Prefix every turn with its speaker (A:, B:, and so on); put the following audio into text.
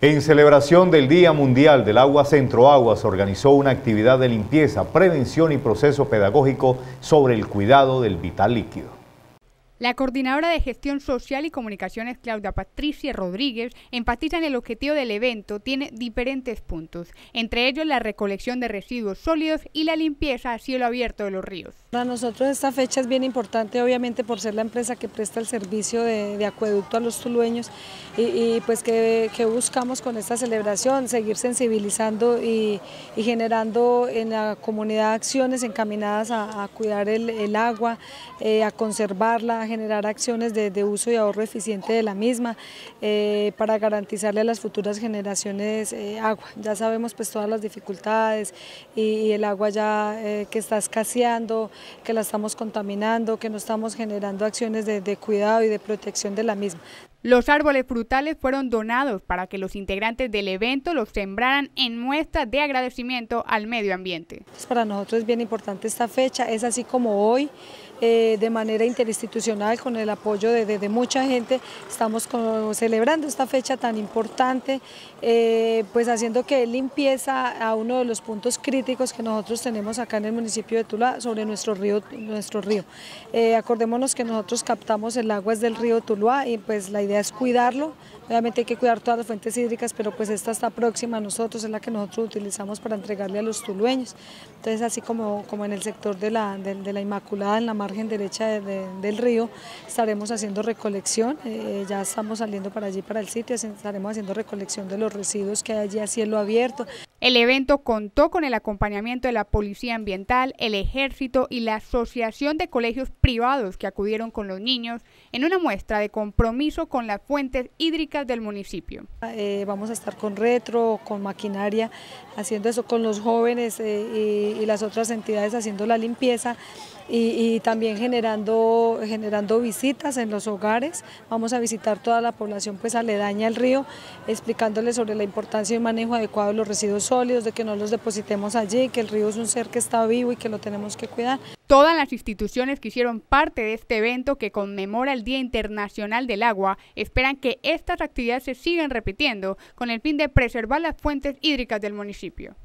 A: En celebración del Día Mundial del Agua Centro Agua se organizó una actividad de limpieza, prevención y proceso pedagógico sobre el cuidado del vital líquido.
B: La coordinadora de Gestión Social y Comunicaciones, Claudia Patricia Rodríguez, enfatiza en el objetivo del evento tiene diferentes puntos, entre ellos la recolección de residuos sólidos y la limpieza a cielo abierto de los ríos.
C: Para nosotros esta fecha es bien importante, obviamente por ser la empresa que presta el servicio de, acueducto a los tulueños y, pues que, buscamos con esta celebración, seguir sensibilizando y, generando en la comunidad acciones encaminadas a, cuidar el, agua, eh, a conservarla, generar acciones de, uso y ahorro eficiente de la misma eh, para garantizarle a las futuras generaciones eh, agua. Ya sabemos pues todas las dificultades y, el agua ya eh, que está escaseando, que la estamos contaminando, que no estamos generando acciones de, de cuidado y de protección de la misma.
B: Los árboles frutales fueron donados para que los integrantes del evento los sembraran en muestra de agradecimiento al medio ambiente.
C: Para nosotros es bien importante esta fecha, es así como hoy, eh, de manera interinstitucional, con el apoyo de, mucha gente, estamos celebrando esta fecha tan importante, eh, pues haciendo que limpieza a uno de los puntos críticos que nosotros tenemos acá en el municipio de Tuluá sobre nuestro río. Nuestro río. Eh, acordémonos que nosotros captamos el agua del río Tuluá y pues la idea es cuidarlo, obviamente hay que cuidar todas las fuentes hídricas, pero pues esta está próxima a nosotros, es la que nosotros utilizamos para entregarle a los tulueños. Entonces así como, como en el sector de la, de, la Inmaculada, en la margen derecha del río, estaremos haciendo recolección, eh, ya estamos saliendo para allí, para el sitio, estaremos haciendo recolección de los residuos que hay allí a cielo abierto.
B: El evento contó con el acompañamiento de la Policía Ambiental, el Ejército y la Asociación de Colegios Privados que acudieron con los niños en una muestra de compromiso con las fuentes hídricas del municipio.
C: Eh, vamos a estar con retro, con maquinaria, haciendo eso con los jóvenes eh, y las otras entidades haciendo la limpieza y, también generando, generando visitas en los hogares. Vamos a visitar toda la población pues aledaña al río, explicándoles sobre la importancia y manejo adecuado de los residuos sólidos, de que no los depositemos allí, que el río es un ser que está vivo y que lo tenemos que cuidar.
B: Todas las instituciones que hicieron parte de este evento que conmemora el Día Internacional del Agua esperan que estas actividades se sigan repitiendo con el fin de preservar las fuentes hídricas del municipio.